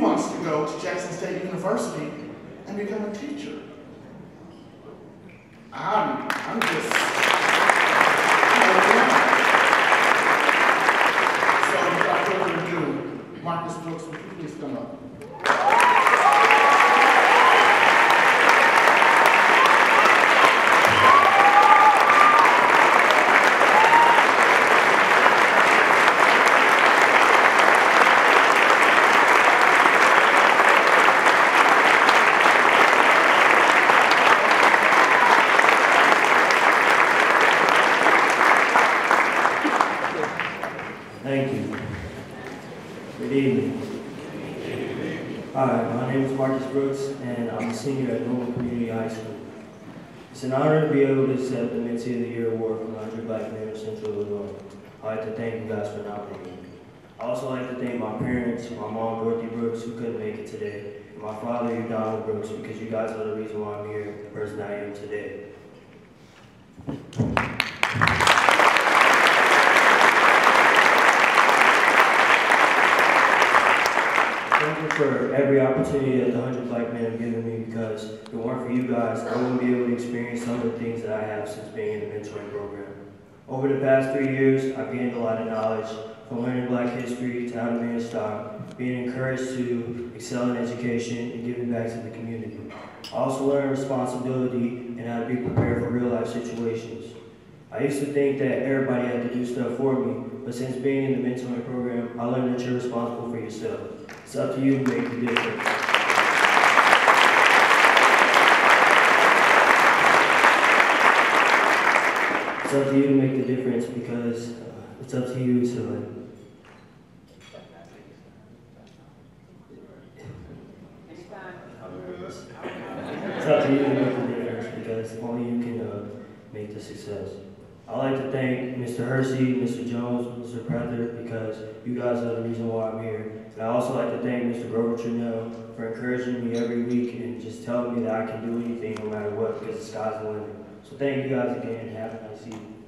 wants to go to Jackson State University and become a teacher. I'm, I'm just. So without further ado, Markus Brooks, would you please come up? Thank you. Good evening. Hi, my name is Markus Brooks, and I'm a senior at Normal Community High School. It's an honor to be able to accept the Mentee of the Year award from 100 Black Men of Central Illinois. I'd like to thank you guys for nominating me. I also like to thank my parents, my mom, Dorothy Brooks, who couldn't make it today, and my father, Donald Brooks, because you guys are the reason why I'm here, the person I am today. For every opportunity that the 100 Black Men have given me because if it weren't for you guys, I wouldn't be able to experience some of the things that I have since being in the mentoring program. Over the past three years, I've gained a lot of knowledge from learning Black history to how to manage stock, being encouraged to excel in education, and giving back to the community. I also learned responsibility and how to be prepared for real life situations. I used to think that everybody had to do stuff for me, but since being in the mentoring program, I learned that you're responsible for yourself. It's up to you to make the difference. It's up to you to make the difference because uh, it's up to you to like, It's up to you to make the difference because only you can uh, make the success. I'd like to thank Mr. Hersey, Mr. Jones, Mr. Prather because you guys are the reason why I'm here. And I also like to thank Mr. Grover Trunell for encouraging me every week and just telling me that I can do anything no matter what because the sky's the limit. So thank you guys again. Have a nice evening.